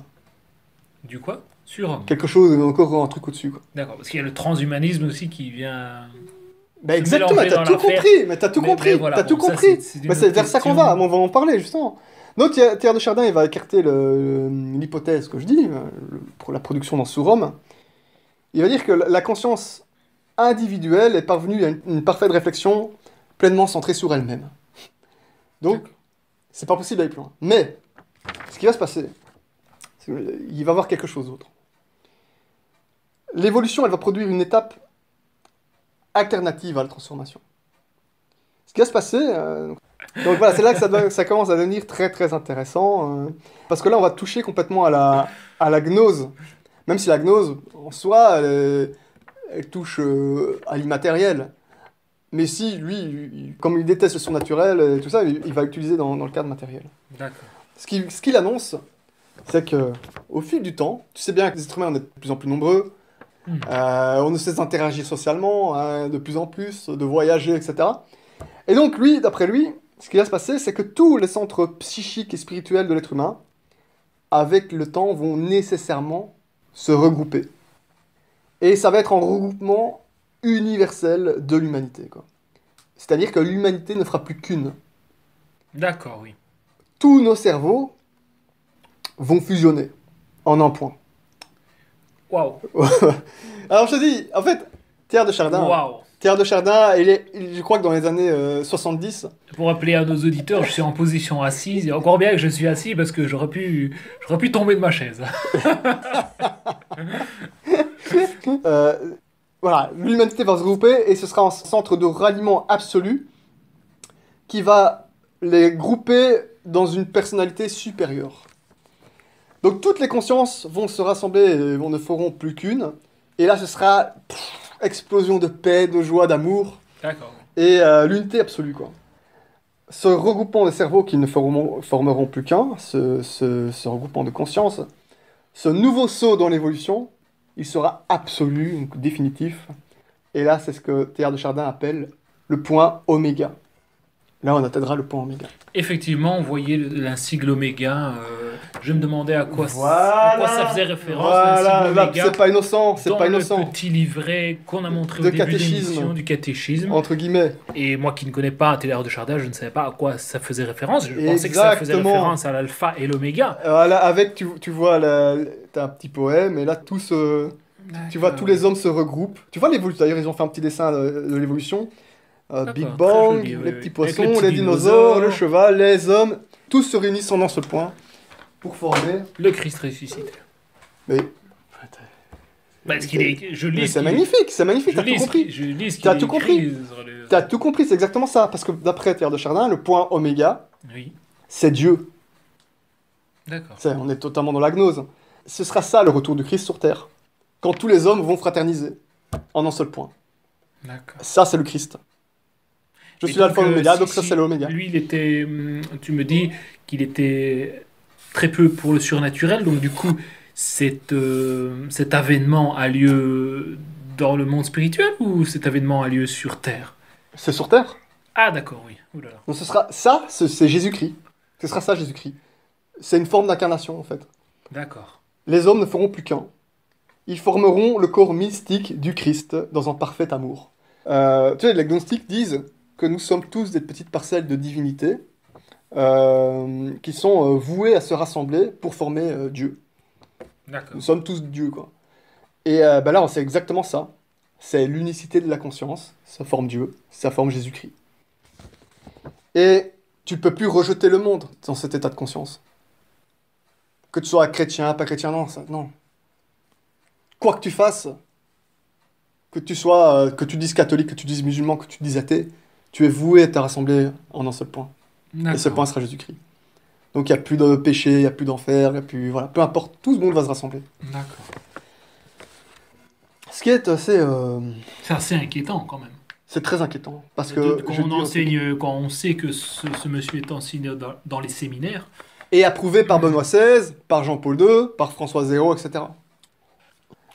Du quoi? Sur homme. Quelque chose, encore un truc au-dessus. D'accord. Parce qu'il y a le transhumanisme aussi qui vient. Bah exactement, t'as tout compris, mais t'as tout Mais- compris, voilà, t'as tout ça, compris. c'est- c'est vers ça qu'on va, on va en parler justement. Donc Thierry de Chardin, il va écarter l'hypothèse que je dis, euh, le- pour la production dans Sous-Rome. Il va dire que la conscience individuelle est parvenue à une, une parfaite réflexion pleinement centrée sur elle-même. Donc, c'est pas possible d'aller plus loin. Mais, ce qui va se passer, c'est qu'il va y avoir quelque chose d'autre. L'évolution, elle va produire une étape alternative à la transformation. Ce qui va se passer, euh, donc voilà, c'est là que ça, doit- ça commence à devenir très très intéressant, euh, parce que là on va toucher complètement à la, à la gnose, même si la gnose en soi, elle, touche euh, à l'immatériel. Mais si, lui, il- comme il déteste le son naturel et tout ça, il, il va l'utiliser dans, dans le cadre matériel. D'accord. Ce qu'il ce qu'il annonce, c'est que au fil du temps, tu sais bien que les êtres humains, on est de plus en plus nombreux, Hmm. euh, on ne cesse d'interagir socialement, hein, de plus en plus, de voyager, etc. Et donc lui, d'après lui, ce qui va se passer, c'est que tous les centres psychiques et spirituels de l'être humain, avec le temps, vont nécessairement se regrouper. Et ça va être un regroupement universel de l'humanité. C'est-à-dire que l'humanité ne fera plus qu'une. D'accord, oui. Tous nos cerveaux vont fusionner en un point. Waouh. Alors je te dis, en fait, Thierry de Chardin, Waouh. Thierry de Chardin, il est, je crois que dans les années euh, 70, Pour rappeler à nos auditeurs, je suis en position assise. Et encore bien que je suis assis parce que j'aurais pu, j'aurais pu tomber de ma chaise. euh, voilà, l'humanité va se regrouper et ce sera un centre de ralliement absolu qui va les grouper dans une personnalité supérieure. Donc toutes les consciences vont se rassembler et on ne feront plus qu'une. Et là, ce sera pff, explosion de paix, de joie, d'amour D'accord. et euh, l'unité absolue. Quoi. Ce regroupement de cerveaux qui ne formeront, formeront plus qu'un, ce, ce- ce regroupement de conscience, ce nouveau saut dans l'évolution, il sera absolu, donc définitif. Et là, c'est ce que Théard de Chardin appelle le point oméga. Là, on atteindra le point oméga. Effectivement, on voyait le- l'insigle oméga. euh, je me demandais à quoi, Voilà. à quoi ça faisait référence. Voilà, c'est pas innocent, c'est pas le innocent. petit livret qu'on a montré De au début de du catéchisme. Entre guillemets. Et moi qui ne connais pas Télér de Chardin, je ne savais pas à quoi ça faisait référence. Je pensais que ça faisait Exactement. référence à l'alpha et l'oméga. Voilà, avec, tu, tu vois, t'as un petit poème, et là, tout se, Tu vois, tous les hommes se regroupent. Tu vois l'évolution, d'ailleurs, ils ont fait un petit dessin de, de l'évolution. Euh, Big Bang, joli, les oui, petits oui. poissons, les dinosaures, dinosaures. le cheval, les hommes, tous se réunissent dans ce point pour former. Le Christ ressuscité. Mais, Parce qu'il est, je lis c'est magnifique, c'est magnifique, t'as tout compris. T'as tout compris. T'as tout compris, c'est exactement ça. Parce que d'après Pierre de Chardin, le point oméga, Oui, c'est Dieu. d'accord. On est totalement dans la gnose. Ce sera ça le retour du Christ sur Terre. Quand tous les hommes vont fraterniser en un seul point. D'accord. Ça, c'est le Christ. Je Et suis l'alpha donc, euh, donc ça, c'est l'oméga. Lui, il était. hum, Tu me dis qu'il était très peu pour le surnaturel, donc du coup, cet, euh, cet avènement a lieu dans le monde spirituel ou cet avènement a lieu sur Terre? C'est sur Terre Ah, d'accord, oui. Ouh là là. Donc ce sera ça, ce- c'est Jésus-Christ. Ce sera ça Jésus-Christ. C'est une forme d'incarnation en fait. D'accord. Les hommes ne feront plus qu'un. Ils formeront le corps mystique du Christ dans un parfait amour. Euh, tu sais, les agnostiques disent que nous sommes tous des petites parcelles de divinité qui sont euh, vouées à se rassembler pour former euh, Dieu. Nous sommes tous Dieu, quoi. Et euh, bah là, c'est exactement ça. C'est l'unicité de la conscience. Ça forme Dieu, ça forme Jésus-Christ. Et tu peux plus rejeter le monde dans cet état de conscience. Que tu sois chrétien, pas chrétien, non, ça, non. Quoi que tu fasses, que tu sois, euh, que tu dises catholique, que tu dises musulman, que tu dises athée, tu es voué à te rassembler en un seul point. Et ce point sera Jésus-Christ. Donc il n'y a plus de péché, il n'y a plus d'enfer, il n'y a plus... Voilà, peu importe, tout le monde va se rassembler. D'accord. Ce qui est assez... euh, C'est assez inquiétant quand même. c'est très inquiétant. Parce que... quand on enseigne, quand on sait que ce, ce monsieur est enseigné dans, dans les séminaires, Et approuvé par Benoît XVI, par Jean-Paul II, par François Zéro, etc.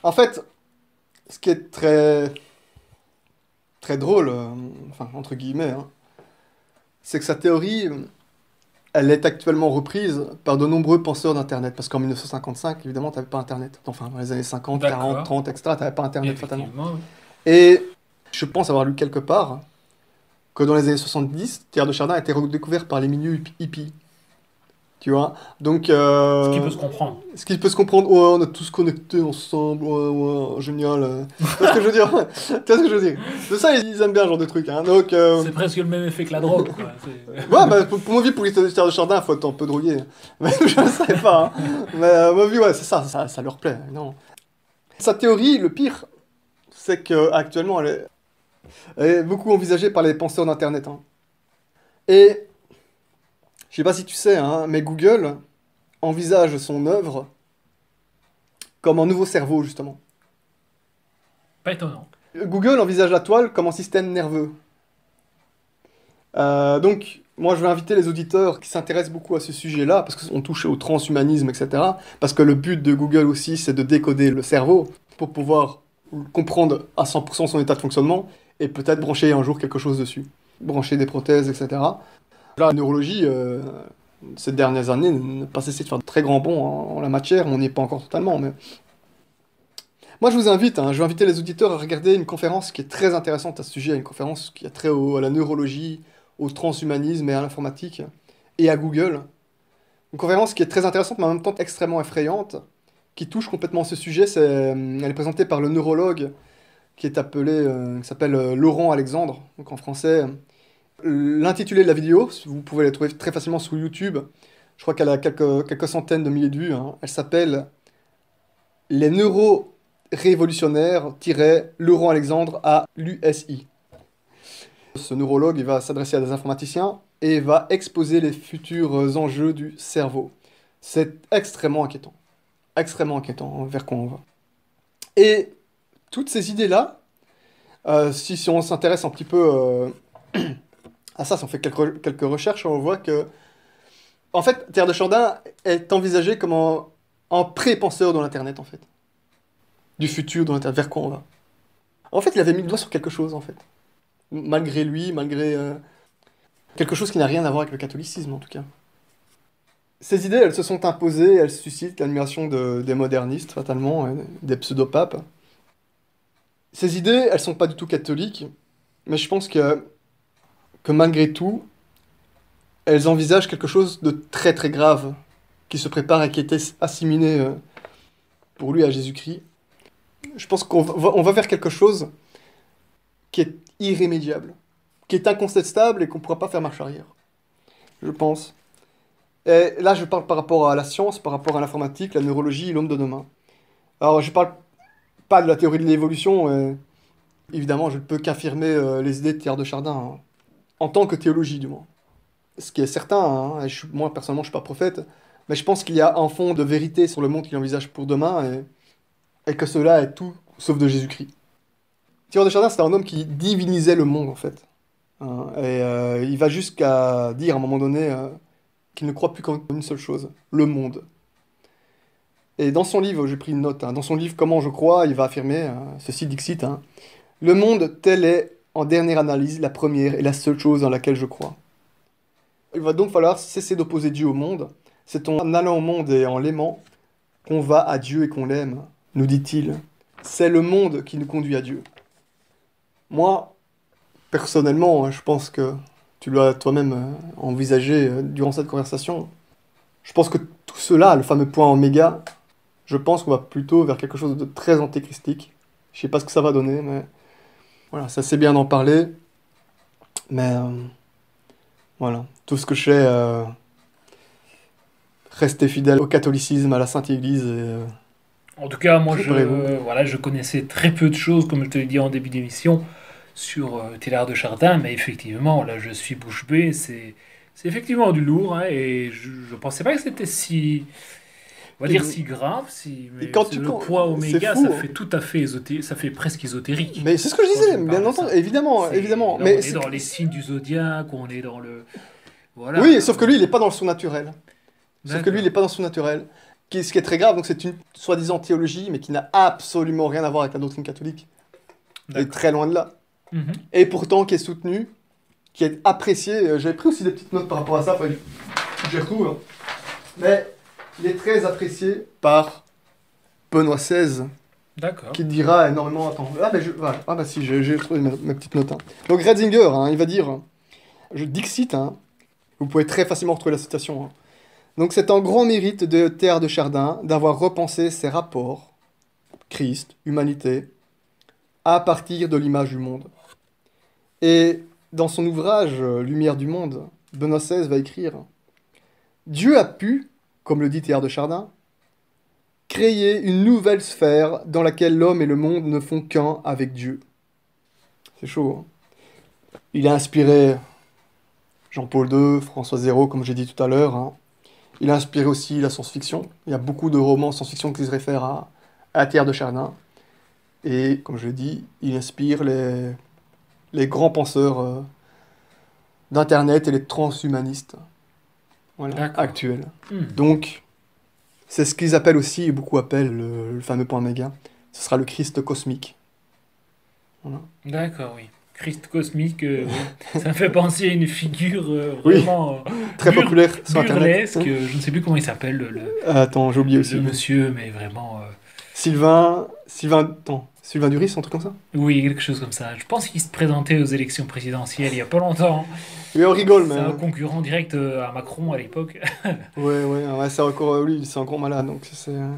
En fait, ce qui est très... très drôle, euh, enfin, entre guillemets, hein, c'est que sa théorie, elle est actuellement reprise par de nombreux penseurs d'Internet. Parce qu'en 1955, évidemment, tu n'avais pas Internet. Enfin, dans les années 50, D'accord. 40, 30, etc., tu n'avais pas Internet fatalement. oui. Et je pense avoir lu quelque part que dans les années 70, Thierry de Chardin a été redécouvert par les milieux hippi- hippies. Tu vois Donc. euh, ce qui peut se comprendre. ce qui peut se comprendre, ouais, on est tous connectés ensemble, ouais, ouais, génial. euh. Tu vois ce que je veux dire? Tu vois ce que je veux dire? De ça, ils aiment bien ce genre de truc. Hein. Donc, euh, C'est presque le même effet que la drogue. quoi. Ouais, bah, pour, pour mon vie, pour les de Chardin, il faut être un peu drogué. Mais je ne savais pas. hein. Mais euh, mon vie, ouais, c'est ça, ça, ça leur plaît. Non. Sa théorie, le pire, c'est qu'actuellement, elle est, elle est beaucoup envisagée par les penseurs d'Internet. hein. Et je sais pas si tu sais, hein, mais Google envisage son œuvre comme un nouveau cerveau, justement. Pas étonnant. Google envisage la toile comme un système nerveux. Euh, donc, moi, je vais inviter les auditeurs qui s'intéressent beaucoup à ce sujet-là, parce qu'on touche au transhumanisme, etc. Parce que le but de Google aussi, c'est de décoder le cerveau pour pouvoir comprendre à 100% son état de fonctionnement et peut-être brancher un jour quelque chose dessus. Brancher des prothèses, etc. La neurologie, euh, ces dernières années, n'a pas cessé de faire de très grands bons en, la matière. On n'y est pas encore totalement, mais moi, je vous invite, hein, je vais inviter les auditeurs à regarder une conférence qui est très intéressante à ce sujet, une conférence qui a trait à la neurologie, au transhumanisme et à l'informatique, et à Google. Une conférence qui est très intéressante, mais en même temps extrêmement effrayante, qui touche complètement ce sujet. Euh, elle est présentée par le neurologue qui est appelé, euh, qui s'appelle Laurent Alexandre, donc en français. L'intitulé de la vidéo, vous pouvez la trouver très facilement sur YouTube. Je crois qu'elle a quelques, centaines de milliers de vues. hein. Elle s'appelle Les neuro révolutionnaire-Laurent Alexandre à l'USI. Ce neurologue va s'adresser à des informaticiens et va exposer les futurs enjeux du cerveau. C'est extrêmement inquiétant. Extrêmement inquiétant vers quoi on va. Et toutes ces idées-là, euh, si, si, on s'intéresse un petit peu euh, à ça, si on fait quelques, quelques recherches, on voit que, en fait, Terre de Chardin est envisagé comme un, pré-penseur de l'Internet, en fait. Du futur de l'Internet, vers quoi on va? En fait, il avait mis le doigt sur quelque chose, en fait. Malgré lui, malgré euh, quelque chose qui n'a rien à voir avec le catholicisme, en tout cas. Ces idées, elles se sont imposées, elles suscitent l'admiration de, des modernistes, fatalement, des pseudo-papes. Ces idées, elles sont pas du tout catholiques, mais je pense que, que malgré tout, elles envisagent quelque chose de très très grave qui se prépare et qui était assimilé euh, pour lui à Jésus-Christ. Je pense qu'on va, vers quelque chose qui est irrémédiable, qui est incontestable et qu'on ne pourra pas faire marche arrière. Je pense. Et là, je parle par rapport à la science, par rapport à l'informatique, la neurologie, l'homme de demain. Alors, je parle pas de la théorie de l'évolution. Euh, évidemment, je ne peux qu'affirmer euh, les idées de Thierry de Chardin, hein. En tant que théologie du moins. Ce qui est certain, hein, moi personnellement je ne suis pas prophète, mais je pense qu'il y a un fond de vérité sur le monde qu'il envisage pour demain, et, que cela est tout sauf de Jésus-Christ. Thierry de Chardin, c'était un homme qui divinisait le monde en fait. Hein, et euh, il va jusqu'à dire à un moment donné qu'il ne croit plus qu'en une seule chose, le monde. Et dans son livre, j'ai pris une note, hein, dans son livre Comment je crois, il va affirmer, hein, ceci dixit, Le monde tel est, en dernière analyse, la première et la seule chose dans laquelle je crois. Il va donc falloir cesser d'opposer Dieu au monde. C'est en allant au monde et en l'aimant qu'on va à Dieu et qu'on l'aime, nous dit-il. C'est le monde qui nous conduit à Dieu. Moi, personnellement, je pense que tu l'as toi-même euh, envisagé euh, durant cette conversation. Je pense que tout cela, le fameux point oméga, je pense qu'on va plutôt vers quelque chose de très antéchristique. Je sais pas ce que ça va donner, mais voilà, ça c'est bien d'en parler. Mais euh, voilà, tout ce que je sais, euh, rester fidèle au catholicisme, à la Sainte Église. Euh, en tout cas, moi, je, voilà, je connaissais très peu de choses, comme je te l'ai dit en début d'émission, sur euh, de Chardin, mais effectivement, là, je suis bouche bée, c'est effectivement du lourd, hein, et je ne pensais pas que c'était si va dire si grave, si mais quand tu le poids oméga, ça hein. fait tout à fait ésotérique, ça fait presque ésotérique. Mais c'est ce que je disais, bien entendu, évidemment, évidemment. mais on est, dans les signes du zodiaque, on est dans le. Voilà. Oui, sauf que lui, il n'est pas dans le surnaturel. Sauf que lui, il n'est pas dans le surnaturel. Ce qui est très grave, donc c'est une soi-disant théologie, mais qui n'a absolument rien à voir avec la doctrine catholique. est très loin de là. Mhm. Et pourtant, qui est soutenue, qui est appréciée. Euh, j'avais pris aussi des petites notes par rapport à ça, enfin, je retrouve. Mais il est très apprécié par Benoît XVI. D'accord. Qui dira énormément. Attends, ah, ben je, voilà. ah bah si, j'ai trouvé ma, petite note. Hein. Donc Ratzinger, hein, il va dire, je dixit, hein, vous pouvez très facilement retrouver la citation. Hein. Donc c'est un grand mérite de Théard de Chardin d'avoir repensé ses rapports, Christ, humanité, à partir de l'image du monde. Et dans son ouvrage Lumière du monde, Benoît XVI va écrire Dieu a pu, comme le dit Théard de Chardin, créer une nouvelle sphère dans laquelle l'homme et le monde ne font qu'un avec Dieu. C'est chaud. Hein il a inspiré Jean-Paul II, François Zéro, comme j'ai dit tout à l'heure. Hein. Il a inspiré aussi la science-fiction. Il y a beaucoup de romans science-fiction qui se réfèrent à, à de Chardin. Et comme je l'ai dit, il inspire les, les grands penseurs euh, d'Internet et les transhumanistes actuel. Hmm. Donc, c'est ce qu'ils appellent aussi, et beaucoup appellent le, fameux point méga. Ce sera le Christ cosmique. D'accord, oui. Christ cosmique, euh, ça me fait penser à une figure euh, vraiment euh, très populaire sur burlesque. je ne sais plus comment il s'appelle. Le, Attends, j'ai oublié aussi. Le monsieur, mais vraiment. Sylvain, Sylvain, attends, Sylvain Duris, un truc comme ça? Oui, quelque chose comme ça. Je pense qu'il se présentait aux élections présidentielles il y a pas longtemps. Oui, on rigole, mais. C'est un concurrent direct euh, à Macron à l'époque. ouais, ouais, ouais c'est encore euh, lui, c'est grand malade. Donc c'est, euh,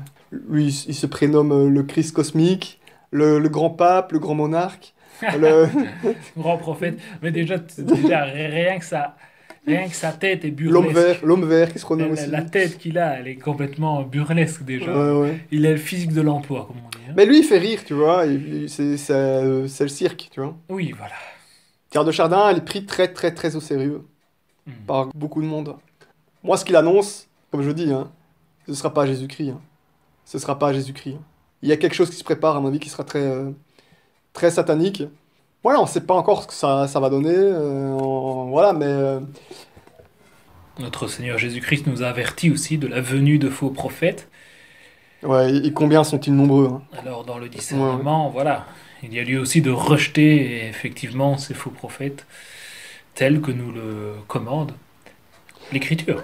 lui, il se prénomme le Christ cosmique, le, le grand pape, le grand monarque. le grand prophète. Mais déjà, déjà rien que ça Rien que sa tête est L'homme burlesque. vert, l'homme vert qui se renomme La, aussi. la tête qu'il a, elle est complètement burlesque déjà. Ouais, ouais. Il a le physique de l'emploi, comme on dit. hein. Mais lui, il fait rire, tu vois. c'est le cirque, tu vois. Oui, voilà. Pierre de Chardin, elle est pris très, très, très au sérieux Hmm. par beaucoup de monde. Moi, ce qu'il annonce, comme je dis, hein, ce ne sera pas Jésus-Christ. hein. Ce ne sera pas Jésus-Christ. Il y a quelque chose qui se prépare, à mon avis, qui sera très, euh, très satanique. Voilà, on ne sait pas encore ce que ça, ça va donner. euh, on- voilà, mais euh, Notre Seigneur Jésus-Christ nous a avertis aussi de la venue de faux prophètes. ouais, et, combien sont-ils nombreux hein. Alors, dans le discernement, voilà, il y a lieu aussi de rejeter effectivement ces faux prophètes tels que nous le commande l'Écriture.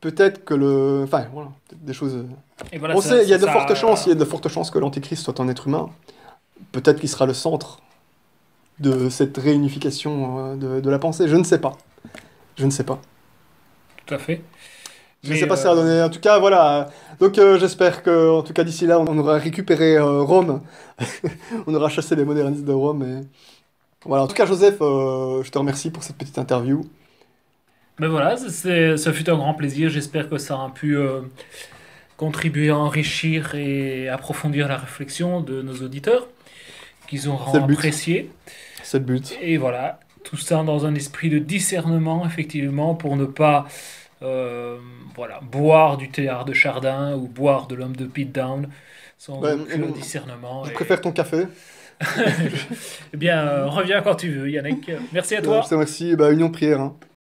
Peut-être que le. Enfin, voilà, des choses. Et voilà, on ça- sait, il y a de ça- fortes chances, il y a de fortes chances que l'Antéchrist soit un être humain. Peut-être qu'il sera le centre de cette réunification euh, de, de la pensée. Je ne sais pas. Je ne sais pas. Tout à fait. Je ne Mais, sais pas euh, si ça va donner. En tout cas, voilà. Donc, euh, j'espère que, en tout cas, d'ici là, on aura récupéré euh, Rome. on aura chassé les modernistes de Rome. Et... Voilà. En tout cas, Joseph, euh, je te remercie pour cette petite interview. Mais voilà, c'est, ce fut un grand plaisir. J'espère que ça a pu euh, contribuer à enrichir et approfondir la réflexion de nos auditeurs, qu'ils auront apprécié. C'est le but. Et voilà, tout ça dans un esprit de discernement, effectivement, pour ne pas euh, voilà, boire du théâtre de Chardin ou boire de l'homme de Pete Down sans Ouais, aucun non, discernement. Je Et- préfère ton café. Eh bien, euh, reviens quand tu veux, Yannick. Merci à toi. je te remercie. Bah, union prière. hein.